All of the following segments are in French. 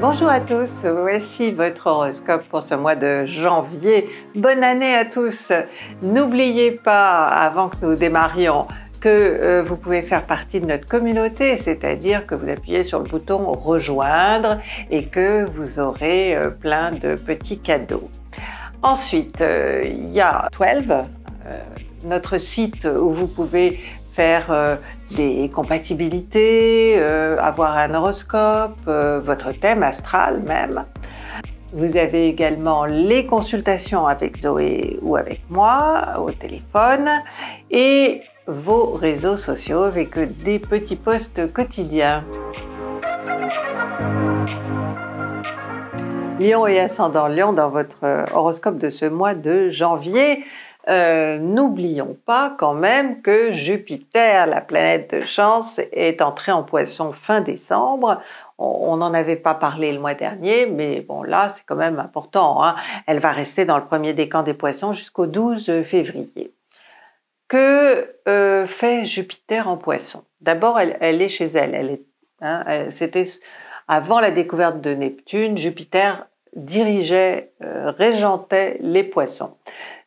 Bonjour à tous, voici votre horoscope pour ce mois de janvier. Bonne année à tous. N'oubliez pas, avant que nous démarrions, que euh, vous pouvez faire partie de notre communauté, c'est-à-dire que vous appuyez sur le bouton rejoindre et que vous aurez euh, plein de petits cadeaux. Ensuite, euh, il y a 12, notre site où vous pouvez faire euh, des compatibilités, euh, avoir un horoscope, euh, votre thème astral même. Vous avez également les consultations avec Zoé ou avec moi au téléphone et vos réseaux sociaux avec des petits posts quotidiens. Lion et ascendant Lion dans votre horoscope de ce mois de janvier. Euh, n'oublions pas quand même que Jupiter, la planète de chance, est entrée en poisson fin décembre. On n'en avait pas parlé le mois dernier, mais bon là c'est quand même important. Hein. Elle va rester dans le premier décan des poissons jusqu'au 12 février. Que euh, fait Jupiter en poisson? D'abord, elle, est chez elle. Hein, c'était avant la découverte de Neptune, Jupiter dirigeait, euh, régentait les poissons.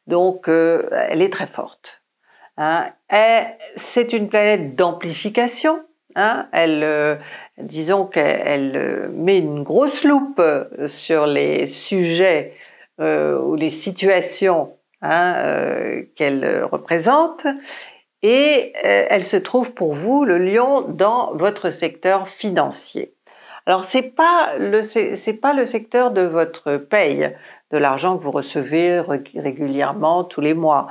Donc, euh, elle est très forte. Hein. C'est une planète d'amplification. Hein. Elle, euh, disons qu'elle euh, met une grosse loupe sur les sujets ou les situations hein, qu'elle représente. Et elle se trouve pour vous, le lion, dans votre secteur financier. Alors c'est pas le pas le secteur de votre paye, de l'argent que vous recevez régulièrement tous les mois.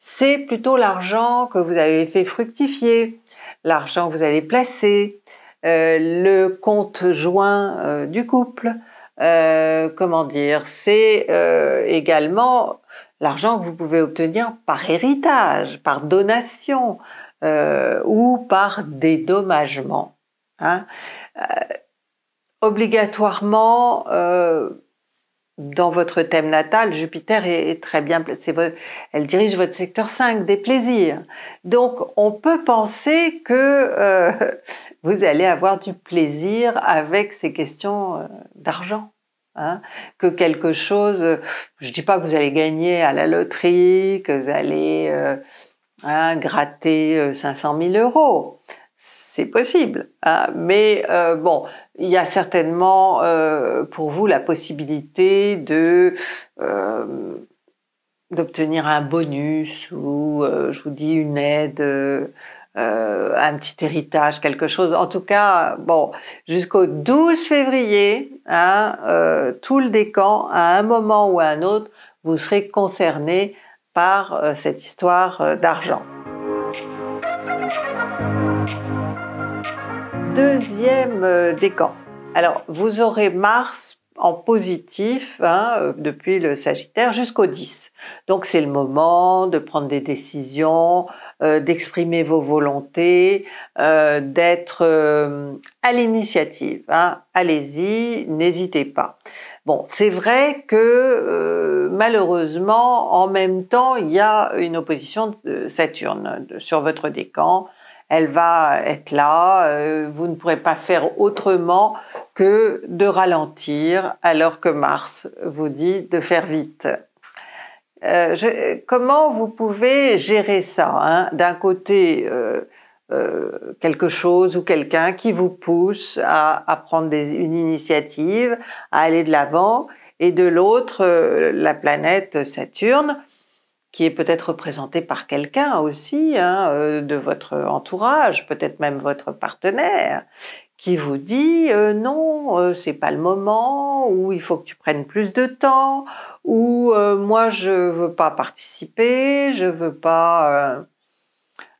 C'est plutôt l'argent que vous avez fait fructifier, l'argent que vous avez placé, euh, le compte joint euh, du couple. Euh, comment dire C'est également l'argent que vous pouvez obtenir par héritage, par donation ou par dédommagement. Hein. obligatoirement, dans votre thème natal, Jupiter est, très bien placée. Elle dirige votre secteur 5 des plaisirs. Donc, on peut penser que euh, vous allez avoir du plaisir avec ces questions euh, d'argent. Hein, que quelque chose, je ne dis pas que vous allez gagner à la loterie, que vous allez euh, hein, gratter 500 000 euros, c'est possible. Hein. Mais bon, il y a certainement euh, pour vous la possibilité de euh, d'obtenir un bonus ou, je vous dis, une aide, un petit héritage, quelque chose. En tout cas, bon, jusqu'au 12 février, hein, tout le décan, à un moment ou à un autre, vous serez concerné par cette histoire d'argent. Deuxième euh, décan. Alors, vous aurez Mars en positif hein, euh, depuis le Sagittaire jusqu'au 10. Donc c'est le moment de prendre des décisions, euh, d'exprimer vos volontés, d'être à l'initiative. Hein. Allez-y, n'hésitez pas. Bon, c'est vrai que malheureusement, en même temps, il y a une opposition de Saturne sur votre décan elle va être là, euh, vous ne pourrez pas faire autrement que de ralentir alors que Mars vous dit de faire vite. Euh, comment vous pouvez gérer ça hein? D'un côté, euh, quelque chose ou quelqu'un qui vous pousse à, prendre une initiative, à aller de l'avant, et de l'autre, la planète Saturne qui est peut-être représenté par quelqu'un aussi hein, euh, de votre entourage, peut-être même votre partenaire, qui vous dit euh, non, euh, c'est pas le moment, ou il faut que tu prennes plus de temps, ou moi je veux pas participer, je veux pas,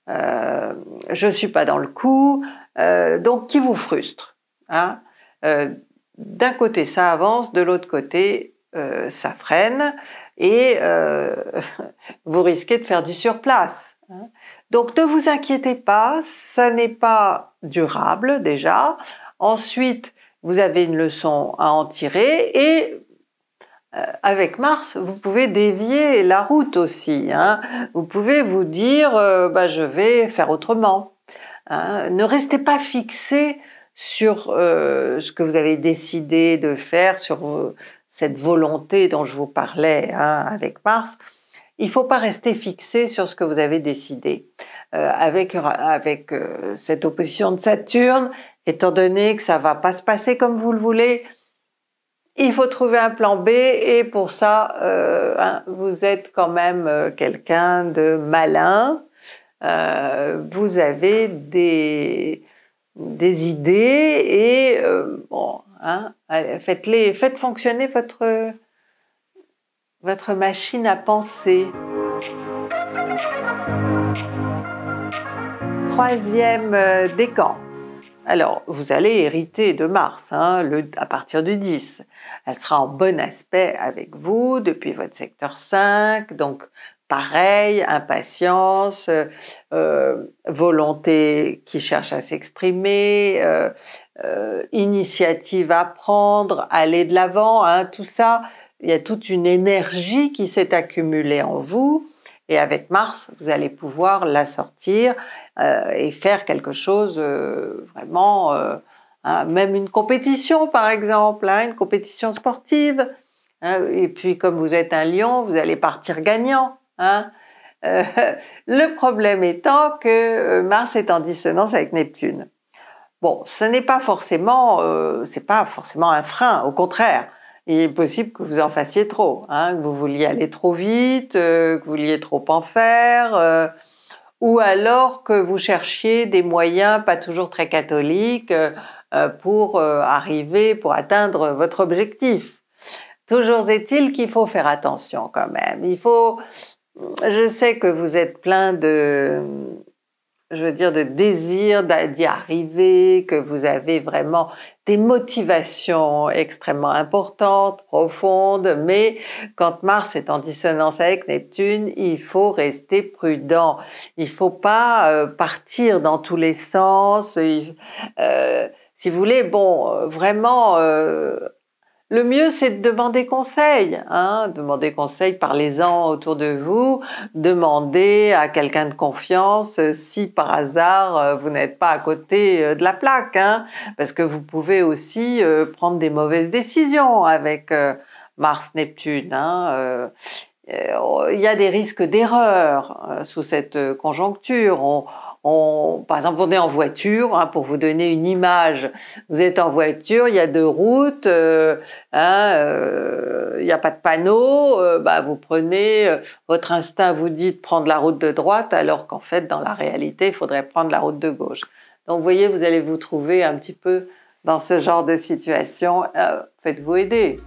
je suis pas dans le coup, donc qui vous frustre. Hein D'un côté ça avance, de l'autre côté ça freine et euh, vous risquez de faire du surplace. Hein. Donc ne vous inquiétez pas, ça n'est pas durable déjà. Ensuite, vous avez une leçon à en tirer et avec Mars, vous pouvez dévier la route aussi. Hein. Vous pouvez vous dire, bah, je vais faire autrement. Hein. Ne restez pas fixé sur ce que vous avez décidé de faire, sur cette volonté dont je vous parlais hein, avec Mars. Il ne faut pas rester fixé sur ce que vous avez décidé. avec avec cette opposition de Saturne, étant donné que ça va pas se passer comme vous le voulez, il faut trouver un plan B et pour ça, euh, hein, vous êtes quand même euh, quelqu'un de malin. Euh, vous avez des, des idées et bon, hein, faites-les, faites fonctionner votre, votre machine à penser. Troisième décan. Alors, vous allez hériter de Mars hein, à partir du 10. Elle sera en bon aspect avec vous depuis votre secteur 5, donc pareil, impatience, euh, volonté qui cherche à s'exprimer, euh, euh, initiative à prendre, aller de l'avant, hein, tout ça, il y a toute une énergie qui s'est accumulée en vous. Et avec Mars, vous allez pouvoir la sortir euh, et faire quelque chose euh, vraiment, euh, hein, même une compétition par exemple, hein, une compétition sportive. Et puis comme vous êtes un lion, vous allez partir gagnant. le problème étant que Mars est en dissonance avec Neptune. Bon, ce n'est pas forcément, c'est pas forcément un frein, au contraire il est possible que vous en fassiez trop, hein, que vous vouliez aller trop vite, euh, que vous vouliez trop en faire, euh, ou alors que vous cherchiez des moyens pas toujours très catholiques euh, pour arriver, pour atteindre votre objectif. Toujours est-il qu'il faut faire attention quand même. Il faut, je sais que vous êtes plein de, je veux dire, de désir d'y arriver, que vous avez vraiment des motivations extrêmement importantes, profondes, mais quand Mars est en dissonance avec Neptune, il faut rester prudent. Il faut pas euh, partir dans tous les sens. Euh, si vous voulez, bon, euh, vraiment le mieux, c'est de demander conseil. Hein, demander conseil, parlez-en autour de vous. Demandez à quelqu'un de confiance si par hasard euh, vous n'êtes pas à côté euh, de la plaque. Hein, parce que vous pouvez aussi euh, prendre des mauvaises décisions avec Mars-Neptune. Hein, il y a des risques d'erreur sous cette conjoncture. On, par exemple, on est en voiture, hein, pour vous donner une image. Vous êtes en voiture, il y a deux routes, euh, hein, euh, il n'y a pas de panneau. Euh, bah, vous prenez, votre instinct vous dit de prendre la route de droite, alors qu'en fait, dans la réalité, il faudrait prendre la route de gauche. Donc, vous voyez, vous allez vous trouver un petit peu dans ce genre de situation. Faites-vous aider.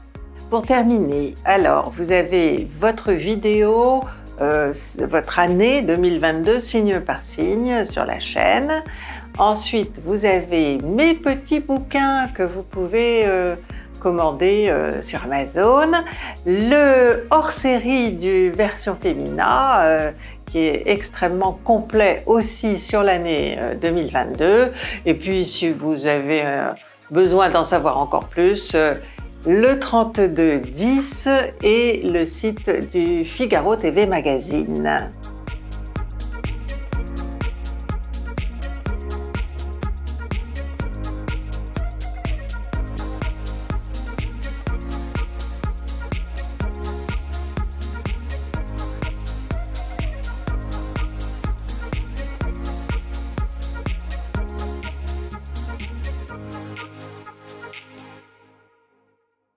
Pour terminer, alors, vous avez votre vidéo euh, votre année 2022 signe par signe sur la chaîne. Ensuite, vous avez mes petits bouquins que vous pouvez euh, commander euh, sur Amazon. Le hors-série du version féminin qui est extrêmement complet aussi sur l'année 2022. Et puis, si vous avez besoin d'en savoir encore plus, le 3210 et le site du Figaro TV Magazine.